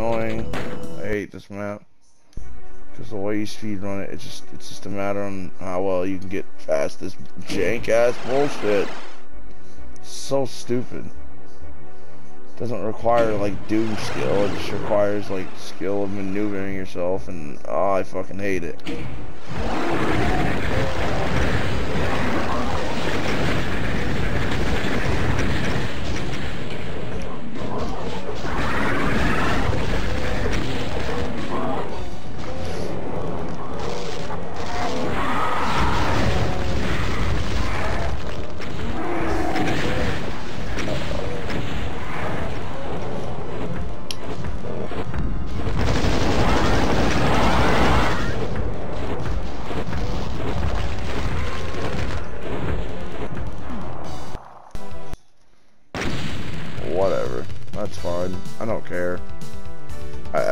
annoying. I hate this map. Because the way you speedrun it, it's just it's just a matter on how well you can get past this jank ass bullshit. So stupid. Doesn't require like doom skill, it just requires like skill of maneuvering yourself and oh I fucking hate it. whatever. That's fine. I don't care. I,